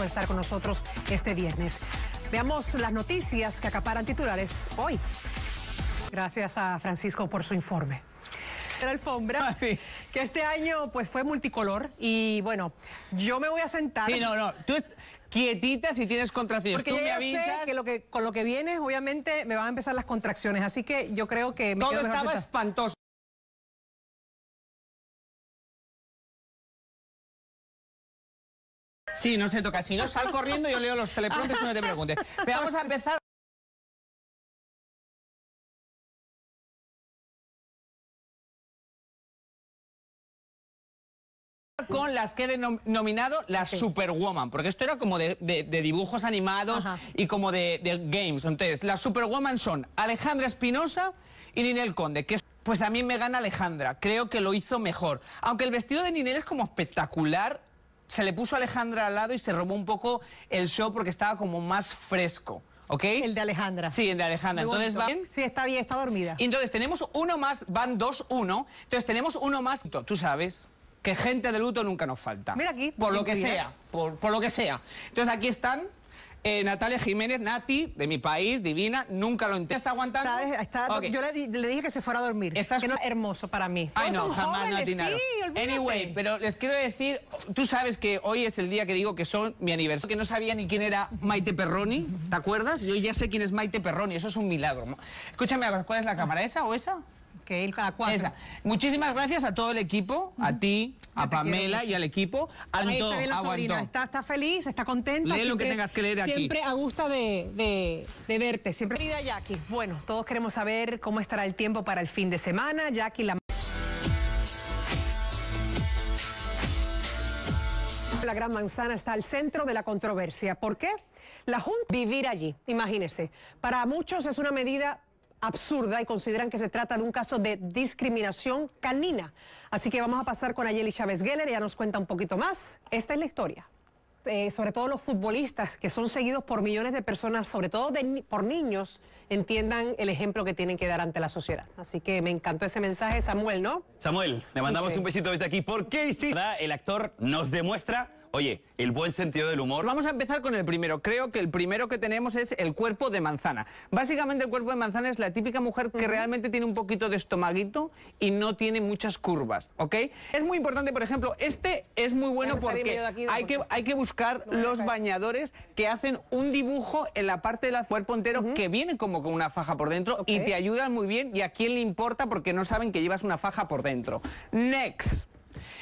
por estar con nosotros este viernes. Veamos las noticias que acaparan titulares hoy. Gracias a Francisco por su informe. La alfombra, que este año pues fue multicolor y bueno, yo me voy a sentar. Sí, no, no, tú quietita si tienes contracciones. Porque tú yo me ya avisas. sé que, lo que con lo que viene, obviamente, me van a empezar las contracciones, así que yo creo que... me Todo estaba espantoso. Sí, no se toca. Si no, sal corriendo y yo leo los teleprompters, no te preguntes. Pero vamos a empezar. con las que he denominado las Superwoman, porque esto era como de, de- de dibujos animados Ajá. y como de, de games. Entonces, las Superwoman son Alejandra Espinosa y Ninel Conde, que es- pues también me gana Alejandra. Creo que lo hizo mejor. Aunque el vestido de Ninel es como espectacular, se le puso Alejandra al lado y se robó un poco el show porque estaba como más fresco. ¿Ok? El de Alejandra. Sí, el de Alejandra. Muy Entonces va bonito. Sí, está bien, está dormida. Y entonces tenemos uno más, van dos, uno. Entonces tenemos uno más. Tú sabes que gente de luto nunca nos falta. Mira aquí, Por lo que sea, por, por lo que sea. Entonces aquí están eh, Natalia Jiménez, Nati, de mi país, divina, nunca lo entiendo. ¿Está aguantando? Está-. Yo le, di- le dije que se fuera a dormir. Estás- Que no, hermoso para mí. Ay, no, jamás jóvenes, no sí. Anyway, pero les quiero decir, tú sabes que hoy es el día que digo que son mi aniversario, que no sabía ni quién era Maite Perroni, ¿te acuerdas? Yo ya sé quién es Maite Perroni, eso es un milagro. Escúchame, ¿cuál es la cámara? ¿Esa o esa? Que ir cada cuatro. Esa. Muchísimas gracias a todo el equipo, a ti, a Yo Pamela y al equipo. Ahí está bien la sobrina. Está, está feliz, está contenta. Lee lo que tengas que leer aquí. Siempre a gusto de, de- de verte. Siempre. Querida Jackie, bueno, todos queremos saber cómo estará el tiempo para el fin de semana. Jackie, la... La Gran Manzana está al centro de la controversia. ¿Por qué? La Junta vivir allí, imagínense. Para muchos es una medida absurda y consideran que se trata de un caso de discriminación canina. Así que vamos a pasar con Ayeli Chávez Geller, ella nos cuenta un poquito más. Esta es la historia. Eh, sobre todo los futbolistas que son seguidos por millones de personas, sobre todo de por niños, entiendan el ejemplo que tienen que dar ante la sociedad. Así que me encantó ese mensaje, Samuel, ¿no? Samuel, le mandamos un besito desde aquí porque sí, el actor nos demuestra, oye, el buen sentido del humor. Vamos a empezar con el primero. Creo que el primero que tenemos es el cuerpo de manzana. Básicamente el cuerpo de manzana es la típica mujer que realmente tiene un poquito de estomaguito y no tiene muchas curvas, ¿ok? Es muy importante, por ejemplo, este es muy bueno porque de hay que, hay que buscar los bañadores que hacen un dibujo en la parte del cuerpo entero que viene como con una faja por dentro y te ayudan muy bien y a quién le importa porque no saben que llevas una faja por dentro. Next.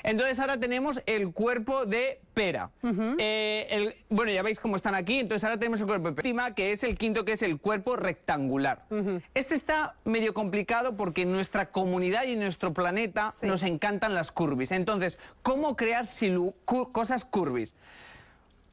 Entonces ahora tenemos el cuerpo de pera. Eh, el- bueno, ya veis cómo están aquí. Entonces ahora tenemos el cuerpo de pera. Que es el quinto, que es el cuerpo rectangular. Este está medio complicado porque en nuestra comunidad y en nuestro planeta Sí. nos encantan las curvis. Entonces, ¿cómo crear cosas curvis?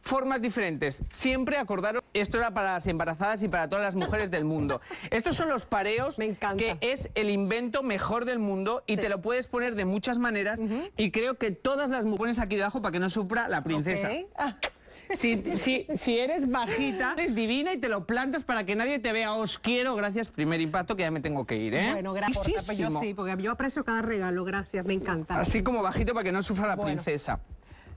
Formas diferentes. Siempre acordaros, esto era para las embarazadas y para todas las mujeres del mundo. Estos son los pareos, Me encanta. que es el invento mejor del mundo y te lo puedes poner de muchas maneras. Y creo que todas las mujeres pones aquí debajo para que no sufra la princesa. Ah, Si, si- si eres bajita, eres divina y te lo plantas para que nadie te vea. Os quiero, gracias. Primer impacto que ya me tengo que ir, ¿eh? Bueno, gracias. Pues yo sí, porque yo aprecio cada regalo, gracias, me encanta. Así como bajito para que no sufra la Bueno. princesa.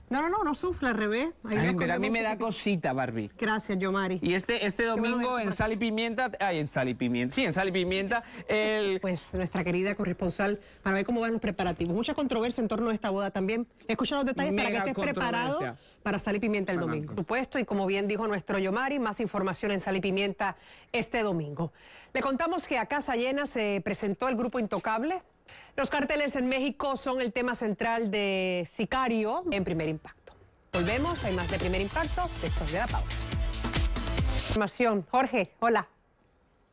No, no, no, no sufla, al revés. Ay, pero a mí me da cosita, Barbie. Gracias, Yomari. Y este, este domingo en Sal y Pimienta, ay, en Sal y Pimienta, sí, en Sal y Pimienta, el... Pues nuestra querida corresponsal para ver cómo van los preparativos. Mucha controversia en torno a esta boda también. Escucha los detalles para que estés preparado para Sal y Pimienta el domingo. Por supuesto, y como bien dijo nuestro Yomari, más información en Sal y Pimienta este domingo. Le contamos que a Casa Llena se presentó el grupo Intocable. Los carteles en México son el tema central de Sicario en Primer Impacto. Volvemos, hay más de Primer Impacto después de la pausa. Información. Jorge, hola.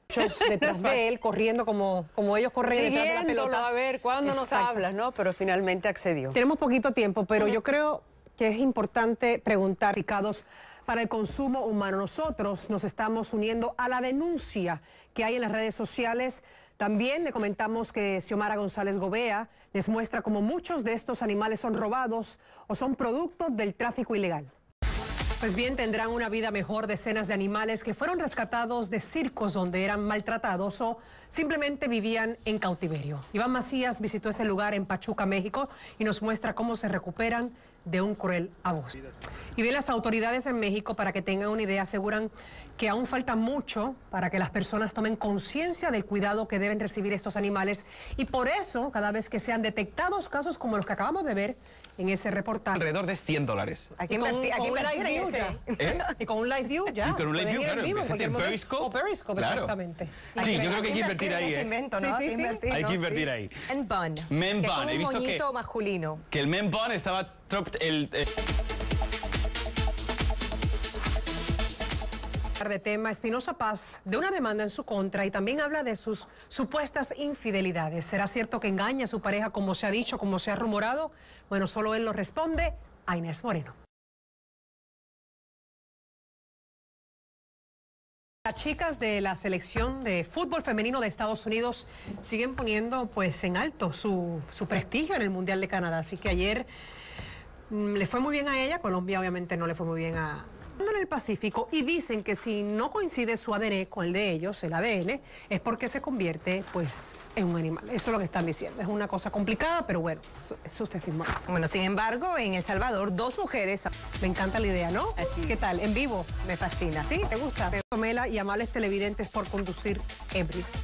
Muchos detrás de él, corriendo como, como ellos corren detrás de la pelota. a ver, ¿cuándo nos hablas, no? Pero finalmente accedió. Tenemos poquito tiempo, pero yo creo que es importante preguntar picados para el consumo humano. Nosotros nos estamos uniendo a la denuncia que hay en las redes sociales. También le comentamos que Xiomara González Gobea les muestra cómo muchos de estos animales son robados o son producto del tráfico ilegal. Pues bien, tendrán una vida mejor decenas de animales que fueron rescatados de circos donde eran maltratados o simplemente vivían en cautiverio. Iván Macías visitó ese lugar en Pachuca, México, y nos muestra cómo se recuperan de un cruel abuso. Y bien, las autoridades en México, para que tengan una idea, aseguran que aún falta mucho para que las personas tomen conciencia del cuidado que deben recibir estos animales y por eso, cada vez que sean detectados casos como los que acabamos de ver en ese reportaje, Alrededor de 100 dólares. Hay que invertir, hay que invertir en ese. ¿Eh? Y con un live view ya. Y con un live view, claro. vivo en. Periscope. O Periscope, Claro. exactamente. Sí, yo creo que hay que invertir ahí, ¿eh? invento, ¿no? Sí, sí, Hay que sí. invertir, Hay ¿no? que Sí. invertir ahí. Men bun. Men bun, he visto que- masculino. Que el men bun estaba trop- el, eh, de tema, Espinosa Paz de una demanda en su contra y también habla de sus supuestas infidelidades. ¿Será cierto que engaña a su pareja como se ha dicho, como se ha rumorado? Bueno, solo él lo responde a Inés Moreno. Las chicas de la selección de fútbol femenino de Estados Unidos siguen poniendo pues en alto su, su prestigio en el Mundial de Canadá. Así que ayer mm, le fue muy bien a ella, Colombia obviamente no le fue muy bien a... En el Pacífico y dicen que si no coincide su ADN con el de ellos, el ADN, es porque se convierte pues en un animal. Eso es lo que están diciendo. Es una cosa complicada, pero bueno, eso es su testimonio. Bueno, sin embargo, en El Salvador, dos mujeres Me encanta la idea, ¿no? Así. ¿Qué tal? En vivo. me fascina. ¿Sí? ¿Te gusta? Pamela y amables televidentes por conducir.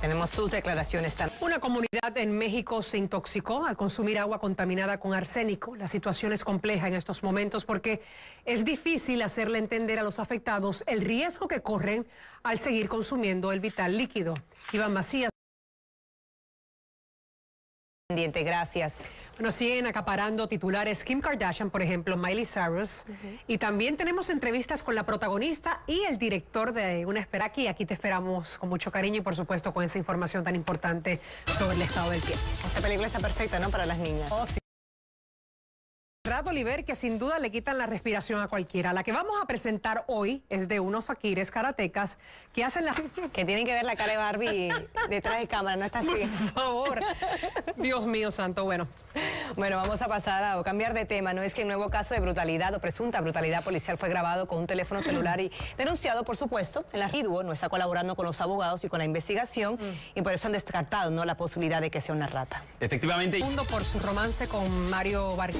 Tenemos sus declaraciones también. Una comunidad en México se intoxicó al consumir agua contaminada con arsénico. La situación es compleja en estos momentos porque es difícil hacerle entender a los afectados el riesgo que corren al seguir consumiendo el vital líquido. Iván Macías. Pendiente, gracias. Bueno, siguen acaparando titulares Kim Kardashian, por ejemplo, Miley Cyrus. Y también tenemos entrevistas con la protagonista y el director de Una Espera aquí. Aquí te esperamos con mucho cariño y, por supuesto, con esa información tan importante sobre el estado del tiempo. Esta película está perfecta, ¿no? Para las niñas. Oh, sí. Rad Oliver, que sin duda le quitan la respiración a cualquiera. La que vamos a presentar hoy es de unos faquires karatecas que hacen la... Que tienen que ver la cara de Barbie detrás de cámara, no está así. Por favor. Dios mío santo, bueno. Bueno, vamos a pasar a o cambiar de tema. No es que un nuevo caso de brutalidad o presunta brutalidad policial fue grabado con un teléfono celular y denunciado, por supuesto, en la RIDUO no está colaborando con los abogados y con la investigación y por eso han descartado ¿no? la posibilidad de que sea una rata. efectivamente, Mundo por su romance con Mario Bar...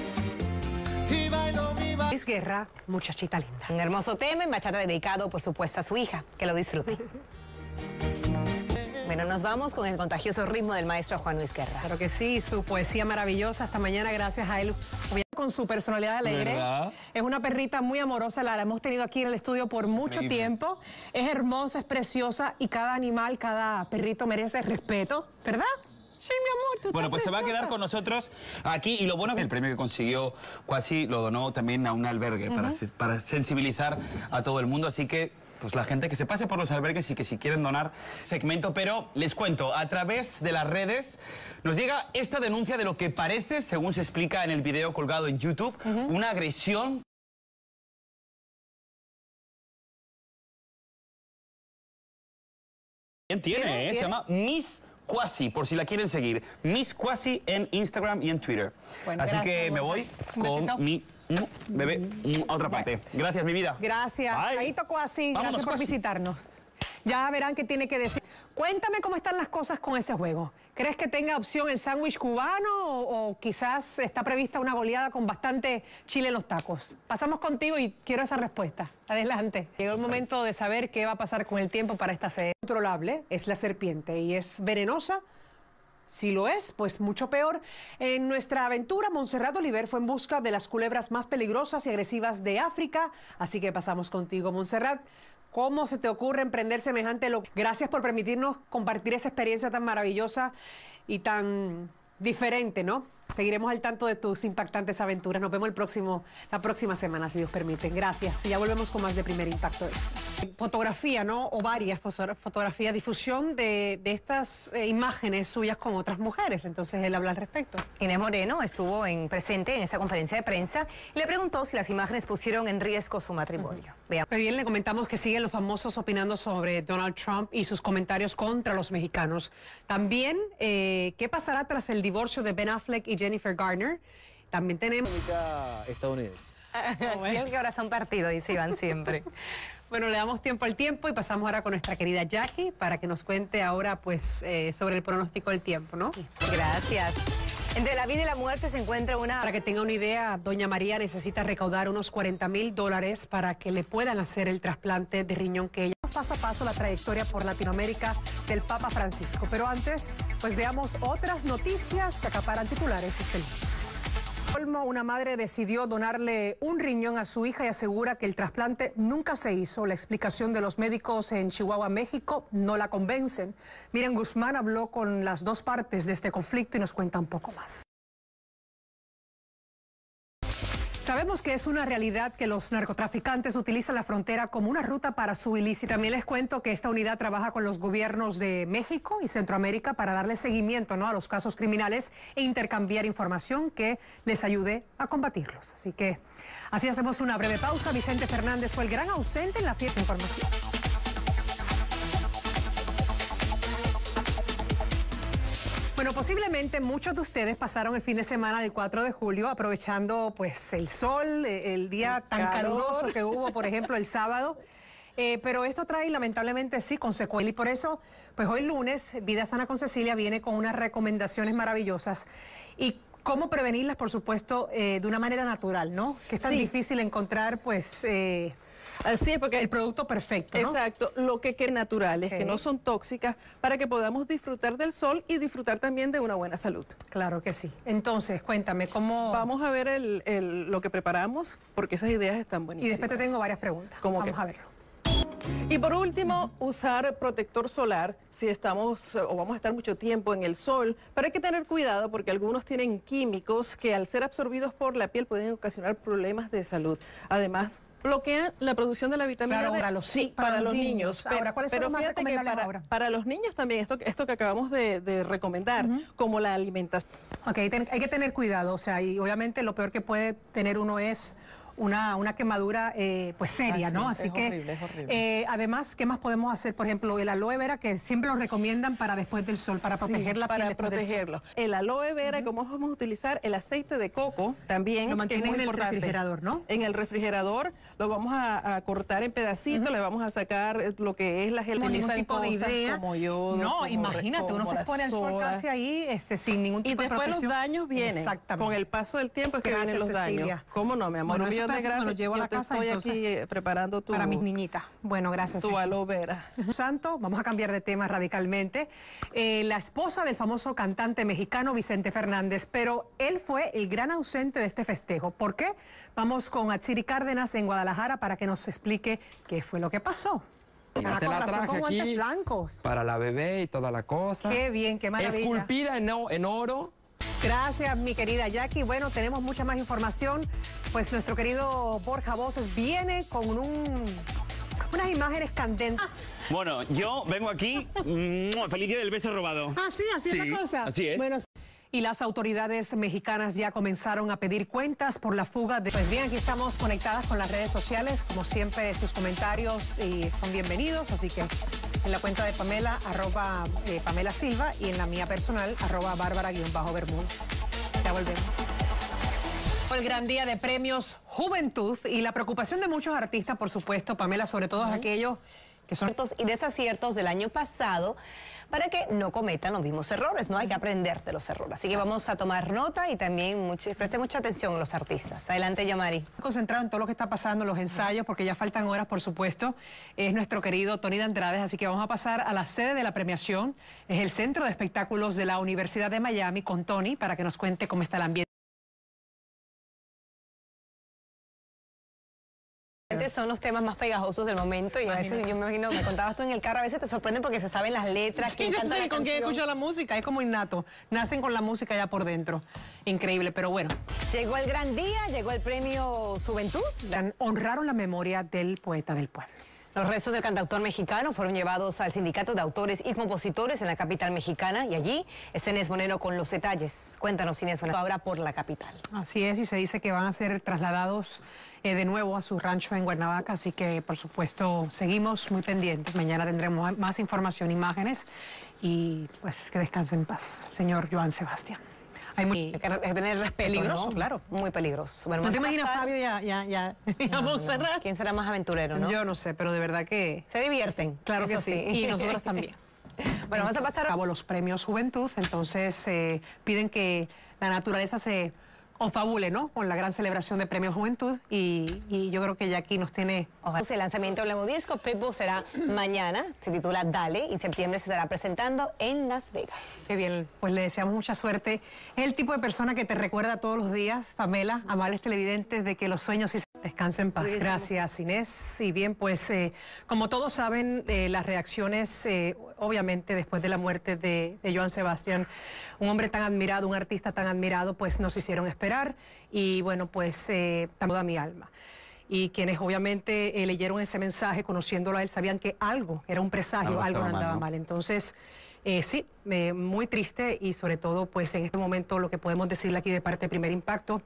Es guerra, muchachita linda. Un hermoso tema en bachata dedicado, por supuesto, a su hija. Que lo disfrute. Bueno, nos vamos con el contagioso ritmo del maestro Juan Luis Guerra. Claro que sí, su poesía maravillosa. Hasta mañana, gracias a él. Con su personalidad alegre. ¿Verdad? Es una perrita muy amorosa, la hemos tenido aquí en el estudio por mucho Increíble. tiempo. Es hermosa, es preciosa y cada animal, cada perrito merece respeto, ¿verdad? Sí, mi amor. tú Bueno, pues se va a quedar con nosotros aquí y lo bueno que el premio que consiguió Cuasi lo donó también a un albergue para, para sensibilizar a todo el mundo, así que pues la gente que se pase por los albergues y que si quieren donar segmento, pero les cuento, a través de las redes nos llega esta denuncia de lo que parece, según se explica en el video colgado en YouTube, una agresión tiene, ¿Tiene? ¿eh? Se llama Miss Quasi, por si la quieren seguir. Miss Quasi en Instagram y en Twitter. Bueno, Así gracias, que me voy con mi bebé a otra parte. Gracias, mi vida. Gracias. Tocó así. Vámonos, Gracias por Cuasi. visitarnos. Ya verán qué tiene que decir. Cuéntame cómo están las cosas con ese juego. ¿Crees que tenga opción el sándwich cubano o, o quizás está prevista una goleada con bastante chile en los tacos? Pasamos contigo y quiero esa respuesta. Adelante. Llegó el momento de saber qué va a pasar con el tiempo para esta serie. Controlable es la serpiente y es venenosa. Si lo es, pues mucho peor. En nuestra aventura, Montserrat Oliver fue en busca de las culebras más peligrosas y agresivas de África. Así que pasamos contigo, Montserrat. ¿Cómo se te ocurre emprender semejante lo? Gracias por permitirnos compartir esa experiencia tan maravillosa y tan diferente, ¿no? Seguiremos al tanto de tus impactantes aventuras. Nos vemos el próximo, la próxima semana, si Dios permite. Gracias. Y ya volvemos con más de Primer Impacto. Fotografía, ¿no? O varias foto- fotografías, difusión de, de estas eh, imágenes suyas con otras mujeres. Entonces él habla al respecto. Inés Moreno estuvo en, presente en esa conferencia de prensa y le preguntó si las imágenes pusieron en riesgo su matrimonio. Muy bien, le comentamos que siguen los famosos opinando sobre Donald Trump y sus comentarios contra los mexicanos. También, eh, ¿qué pasará tras el divorcio de Ben Affleck y Jennifer Garner? También tenemos... estadounidense. Creo que ahora son partido, dice Iván siempre. Bueno, le damos tiempo al tiempo y pasamos ahora con nuestra querida Jackie para que nos cuente ahora pues eh, sobre el pronóstico del tiempo, ¿no? Gracias. Entre la vida y la muerte se encuentra una... Para que tenga una idea, doña María necesita recaudar unos 40 mil dólares para que le puedan hacer el trasplante de riñón que ella. Paso a paso la trayectoria por Latinoamérica del Papa Francisco. Pero antes, pues veamos otras noticias que acaparan titulares este lunes. Olmo, una madre decidió donarle un riñón a su hija y asegura que el trasplante nunca se hizo. La explicación de los médicos en Chihuahua, México, no la convencen. Miren, Guzmán habló con las dos partes de este conflicto y nos cuenta un poco más. Sabemos que es una realidad que los narcotraficantes utilizan la frontera como una ruta para su ilícito. También les cuento que esta unidad trabaja con los gobiernos de México y Centroamérica para darle seguimiento ¿no? a los casos criminales e intercambiar información que les ayude a combatirlos. Así que así hacemos una breve pausa. Vicente Fernández fue el gran ausente en la fiesta de información. Bueno, posiblemente muchos de ustedes pasaron el fin de semana del 4 de julio aprovechando pues el sol, eh, el día tan caluroso que hubo, por ejemplo, el sábado. Eh, pero esto trae lamentablemente sí consecuencias y por eso, pues hoy lunes, Vida Sana con Cecilia viene con unas recomendaciones maravillosas y cómo prevenirlas, por supuesto, eh, de una manera natural, ¿no? Que es tan Sí. difícil encontrar, pues, eh, Así es, porque el producto perfecto, ¿no? Exacto, lo que que naturales, Ok. que no son tóxicas, para que podamos disfrutar del sol y disfrutar también de una buena salud. Claro que sí. Entonces, cuéntame, ¿cómo...? Vamos a ver el- el- lo que preparamos, porque esas ideas están y buenísimas. después te tengo varias preguntas. ¿Cómo Vamos a verlo. Y por último, usar protector solar si estamos o vamos a estar mucho tiempo en el sol. Pero hay que tener cuidado porque algunos tienen químicos que al ser absorbidos por la piel pueden ocasionar problemas de salud. Además, bloquean la producción de la vitamina Claro, D. para los- sí, para para, los los niños. niños. Ahora, Pero- ¿cuáles son pero más fíjate que para, ahora? para los niños también, esto, esto que acabamos de, de recomendar, como la alimentación. Ok, ten- hay que tener cuidado, o sea, y obviamente lo peor que puede tener uno es una, una quemadura eh, pues seria, Ah, sí, ¿no? es Así que, horrible, es horrible. eh, además, ¿qué más podemos hacer? Por ejemplo, el aloe vera que siempre lo recomiendan para después del sol, para proteger Sí, la piel para protegerlo. El aloe vera, ¿cómo vamos a utilizar? El aceite de coco también. Lo es mantienes en el importante. refrigerador, ¿no? En el refrigerador lo vamos a, a cortar en pedacitos, le vamos a sacar lo que es la Como gelatina tipo de idea. como no, como imagínate, re- uno se como expone al sol casi ahí este, sin ningún Y tipo de después los protección. daños vienen. Exactamente. Con el paso del tiempo es que Gracias, vienen los Cecilia. daños. ¿Cómo no, mi amor? Bueno, millón de me gracias. los llevo a Yo la te casa, estoy entonces, aquí preparando tu, Para mis niñitas. Bueno, gracias. tu aloe vera. Santo, vamos a cambiar de tema radicalmente. Eh, la esposa del famoso cantante mexicano Vicente Fernández, pero él fue el gran ausente de este festejo. ¿Por qué? Vamos con Atsiri Cárdenas en Guadalajara para que nos explique qué fue lo que pasó. Ya Ah, te la traje aquí blancos. para la bebé y toda la cosa. Qué bien, qué maravilla. Esculpida en oro. Gracias, mi querida Jackie. Bueno, tenemos mucha más información. Pues nuestro querido Borja Voces viene con un- unas imágenes candentes. Bueno, yo vengo aquí, mm, feliz día del beso robado. Ah, sí, así es la cosa. así es. Bueno, y las autoridades mexicanas ya comenzaron a pedir cuentas por la fuga de... Pues bien, aquí estamos conectadas con las redes sociales. Como siempre, sus comentarios y son bienvenidos. Así que en la cuenta de Pamela, arroba eh, Pamela Silva, y en la mía personal, arroba Bárbara-Bermúdez. Ya volvemos. El gran día de premios Juventud y la preocupación de muchos artistas, por supuesto, Pamela, sobre todo aquellos que son... aciertos y desaciertos del año pasado para que no cometan los mismos errores, ¿no? Hay que aprender de los errores. Así que vamos a tomar nota y también mucho, preste mucha atención a los artistas. Adelante, Yamari. concentrado en todo lo que está pasando, los ensayos, porque ya faltan horas, por supuesto, es nuestro querido Tony de Andrades, así que vamos a pasar a la sede de la premiación, es el Centro de Espectáculos de la Universidad de Miami, con Tony, para que nos cuente cómo está el ambiente. Son los temas más pegajosos del momento y a veces yo me imagino, me contabas tú en el carro, a veces te sorprende porque se saben las letras, quién canta la con quién escucha la música, es como innato, nacen con la música ya por dentro, increíble, pero bueno, Llegó el gran día, llegó el premio Juventud. honraron la memoria del poeta del pueblo. Los restos del cantautor mexicano fueron llevados al Sindicato de Autores y Compositores en la capital mexicana y allí está Inés con los detalles. Cuéntanos, Inés Bonero, ahora por la capital. Así es, y se dice que van a ser trasladados eh, de nuevo a su rancho en Cuernavaca, así que por supuesto seguimos muy pendientes. Mañana tendremos más información, imágenes y pues que descanse en paz, señor Joan Sebastián. Hay muy- que tener respeto. Peligroso, ¿no? claro. Muy peligroso. Bueno, ¿No te a imaginas, Fabio, vamos a no. cerrar? ¿Quién será más aventurero, no? Yo no sé, pero de verdad que... Se divierten. Claro que sí, y nosotros también. Bueno, vamos a pasar a... Acabó los premios Juventud, entonces eh, piden que la naturaleza se confabule, ¿no? Con la gran celebración de Premio Juventud y, y yo creo que ya aquí nos tiene Ojalá. El lanzamiento del nuevo disco, Pitbull, será mañana. Se titula Dale y en septiembre se estará presentando en Las Vegas. Qué bien, pues le deseamos mucha suerte. Es el tipo de persona que te recuerda todos los días, Pamela, amables televidentes, de que los sueños sí descansen en paz. Gracias, Inés. Y bien, pues eh, como todos saben, eh, las reacciones, eh, obviamente, después de la muerte de, de Joan Sebastián, un hombre tan admirado, un artista tan admirado, pues nos hicieron esperar. Y bueno, pues eh, a mi alma y quienes obviamente eh, leyeron ese mensaje, conociéndolo a él, sabían que algo era un presagio, Algo algo, no estaba mal, andaba ¿no? mal. Entonces, eh, sí, me- muy triste y sobre todo, pues en este momento lo que podemos decirle aquí de parte de Primer Impacto,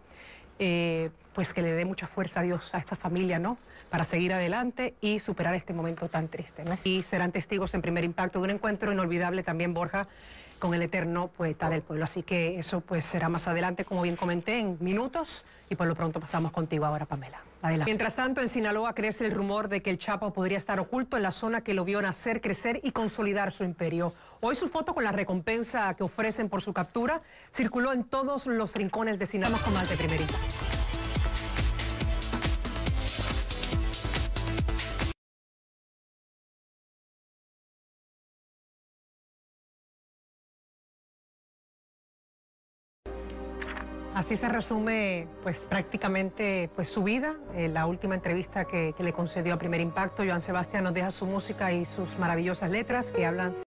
eh, pues que le dé mucha fuerza a Dios a esta familia, ¿no? Para seguir adelante y superar este momento tan triste, ¿no? Y serán testigos en Primer Impacto de un encuentro inolvidable también, Borja, con el eterno poeta del pueblo. Así que eso pues será más adelante, como bien comenté, en minutos y por lo pronto pasamos contigo ahora, Pamela. Adelante. Mientras tanto, en Sinaloa crece el rumor de que el Chapo podría estar oculto en la zona que lo vio nacer, crecer y consolidar su imperio. Hoy su foto con la recompensa que ofrecen por su captura circuló en todos los rincones de Sinaloa con más de Así se resume pues prácticamente pues su vida. La última entrevista que, que le concedió a Primer Impacto, Joan Sebastián nos deja su música y sus maravillosas letras que hablan